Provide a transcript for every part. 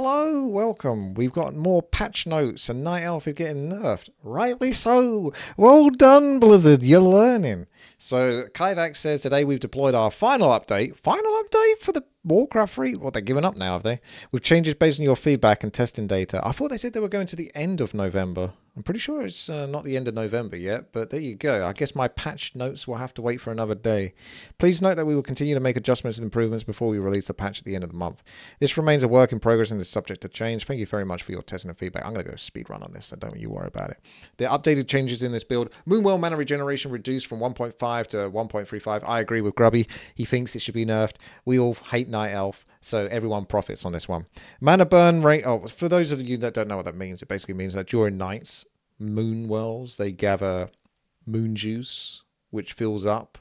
Hello, welcome. We've got more patch notes and Night Elf is getting nerfed. Rightly so. Well done, Blizzard. You're learning. So, Kaivax says today we've deployed our final update. Final update for the Warcraft 3? What, they're giving up now, have they? With changes based on your feedback and testing data. I thought they said they were going to the end of November. I'm pretty sure it's uh, not the end of November yet, but there you go. I guess my patch notes will have to wait for another day. Please note that we will continue to make adjustments and improvements before we release the patch at the end of the month. This remains a work in progress and is subject to change. Thank you very much for your testing and feedback. I'm going to go speedrun on this, so don't you worry about it. The updated changes in this build Moonwell mana regeneration reduced from 1.5 to 1.35. I agree with Grubby. He thinks it should be nerfed. We all hate Night Elf. So everyone profits on this one. Mana burn rate. Oh, for those of you that don't know what that means, it basically means that during nights, moon wells, they gather moon juice, which fills up,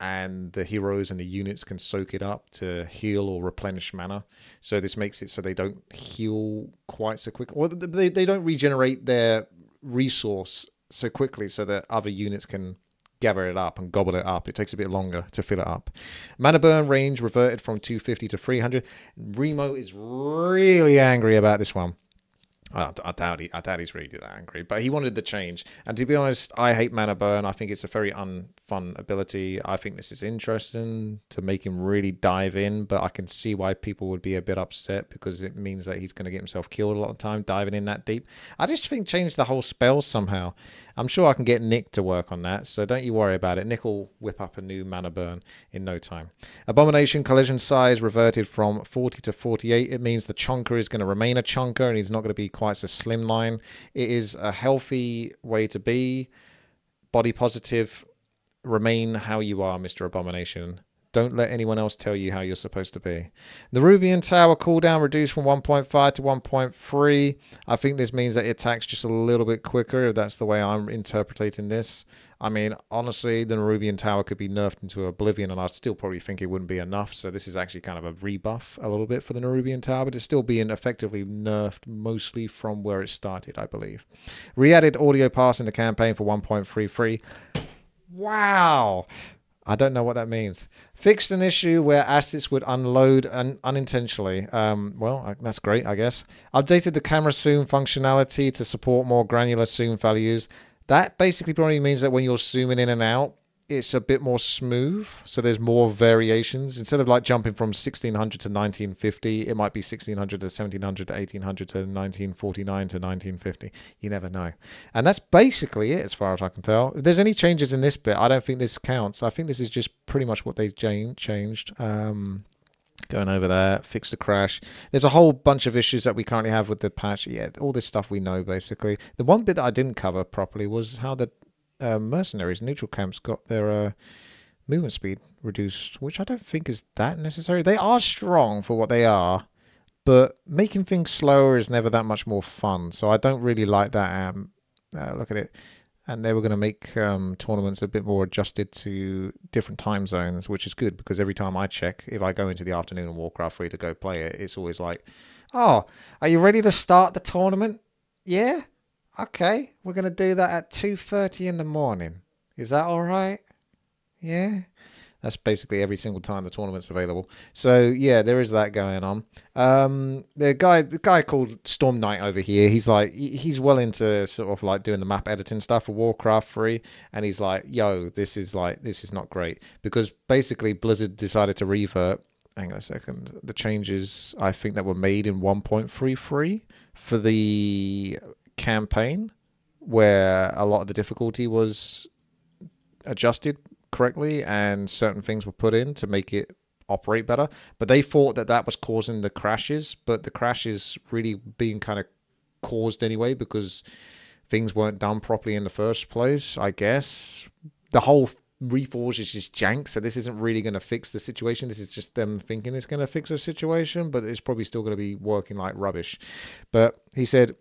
and the heroes and the units can soak it up to heal or replenish mana. So this makes it so they don't heal quite so quick, or they, they don't regenerate their resource so quickly, so that other units can gather it up and gobble it up. It takes a bit longer to fill it up. Mana burn range reverted from 250 to 300. Remo is really angry about this one. I, I doubt he, I doubt he's really that angry, but he wanted the change. And to be honest, I hate mana burn. I think it's a very unfun ability. I think this is interesting to make him really dive in, but I can see why people would be a bit upset because it means that he's going to get himself killed a lot of time diving in that deep. I just think change the whole spell somehow. I'm sure I can get Nick to work on that, so don't you worry about it. Nick will whip up a new mana burn in no time. Abomination collision size reverted from 40 to 48. It means the chunker is going to remain a chunker and he's not going to be quite so slimline. It is a healthy way to be. Body positive. Remain how you are, Mr. Abomination. Don't let anyone else tell you how you're supposed to be. The Nerubian Tower cooldown reduced from 1.5 to 1.3. I think this means that it attacks just a little bit quicker, if that's the way I'm interpreting this. I mean, honestly, the Nerubian Tower could be nerfed into Oblivion, and I still probably think it wouldn't be enough. So this is actually kind of a rebuff a little bit for the Nerubian Tower, but it's still being effectively nerfed mostly from where it started, I believe. Re-added audio pass in the campaign for 1.33. Wow! I don't know what that means. Fixed an issue where assets would unload un- unintentionally. Um, well, that's great, I guess. Updated the camera zoom functionality to support more granular zoom values. That basically probably means that when you're zooming in and out, it's a bit more smooth. So there's more variations. Instead of like jumping from 1600 to 1950, it might be 1600 to 1700 to 1800 to 1949 to 1950. You never know. And that's basically it as far as I can tell. If there's any changes in this bit, I don't think this counts. I think this is just pretty much what they've changed. Um, going over there, fixed the crash. There's a whole bunch of issues that we currently have with the patch. Yeah, all this stuff we know basically. The one bit that I didn't cover properly was how the uh, mercenaries, neutral camps, got their uh, movement speed reduced, which I don't think is that necessary. They are strong for what they are, but making things slower is never that much more fun. So I don't really like that. Um, uh, look at it. And they were going to make um, tournaments a bit more adjusted to different time zones, which is good because every time I check, if I go into the afternoon and Warcraft 3 to go play it, it's always like, oh, are you ready to start the tournament? Yeah? Okay, we're going to do that at 2.30 in the morning. Is that all right? Yeah? That's basically every single time the tournament's available. So yeah, there is that going on. Um, the guy, the guy called Storm Knight over here, he's like, he's well into sort of like doing the map editing stuff for Warcraft 3, and he's like, yo, this is like, this is not great because basically Blizzard decided to revert. Hang on a second. The changes I think that were made in 1.33 for the campaign where a lot of the difficulty was adjusted correctly and certain things were put in to make it operate better. But they thought that that was causing the crashes, but the crashes really being kind of caused anyway because things weren't done properly in the first place, I guess. The whole Reforge is just jank, so this isn't really going to fix the situation. This is just them thinking it's going to fix the situation, but it's probably still going to be working like rubbish. But he said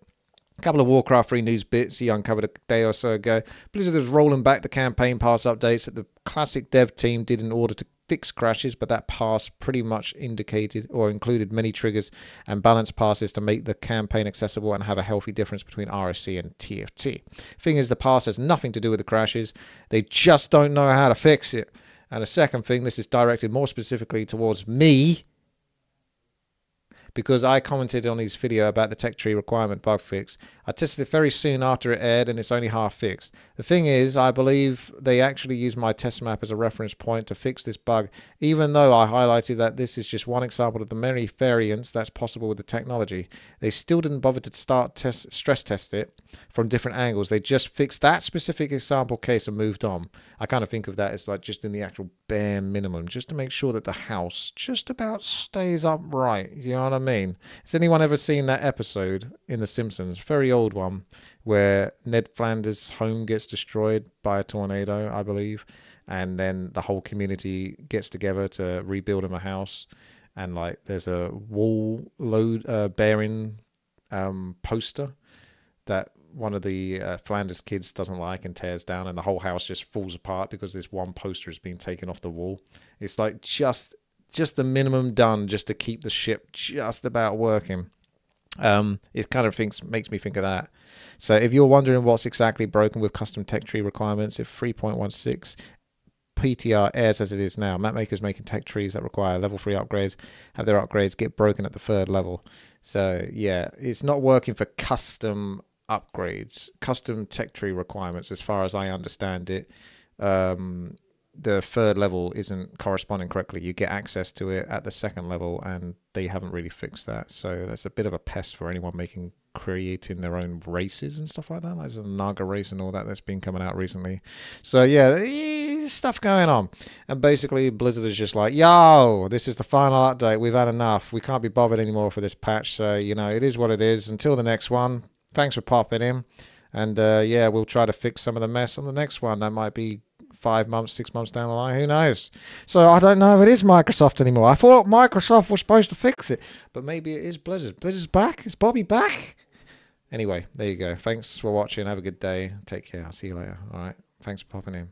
a couple of Warcraft 3 news bits he uncovered a day or so ago. Blizzard is rolling back the campaign pass updates that the classic dev team did in order to fix crashes, but that pass pretty much indicated or included many triggers and balance passes to make the campaign accessible and have a healthy difference between ROC and TFT. Thing is, the pass has nothing to do with the crashes, they just don't know how to fix it. And a second thing, this is directed more specifically towards me because I commented on his video about the tech tree requirement bug fix. I tested it very soon after it aired and it's only half fixed. The thing is, I believe they actually used my test map as a reference point to fix this bug, even though I highlighted that this is just one example of the many variants that's possible with the technology. They still didn't bother to start test, stress test it from different angles. They just fixed that specific example case and moved on. I kind of think of that as like just in the actual bare minimum, just to make sure that the house just about stays upright. You know what I mean? Has anyone ever seen that episode in The Simpsons? Very old one where Ned Flanders' home gets destroyed by a tornado, I believe, and then the whole community gets together to rebuild him a house. And like, there's a wall load uh, bearing um, poster that one of the uh, Flanders kids doesn't like and tears down, and the whole house just falls apart because this one poster has been taken off the wall. It's like just just the minimum done just to keep the ship just about working. Um, it kind of thinks makes me think of that. So if you're wondering what's exactly broken with custom tech tree requirements, if 3.16 PTR airs as it is now, mapmakers making tech trees that require level three upgrades have their upgrades get broken at the third level. So yeah, it's not working for custom upgrades, custom tech tree requirements, as far as I understand it. Um, the third level isn't corresponding correctly. You get access to it at the second level, and they haven't really fixed that. So that's a bit of a pest for anyone making creating their own races and stuff like that. Like the Naga race and all that that's been coming out recently. So yeah, stuff going on. And basically, Blizzard is just like, yo, this is the final update. We've had enough. We can't be bothered anymore for this patch. So you know, it is what it is. Until the next one. Thanks for popping in. And uh, yeah, we'll try to fix some of the mess on the next one. That might be five months, six months down the line. Who knows? So I don't know if it is Microsoft anymore. I thought Microsoft was supposed to fix it, but maybe it is Blizzard. Blizzard's back. Is Bobby back? Anyway, there you go. Thanks for watching. Have a good day. Take care. I'll see you later. All right. Thanks for popping in.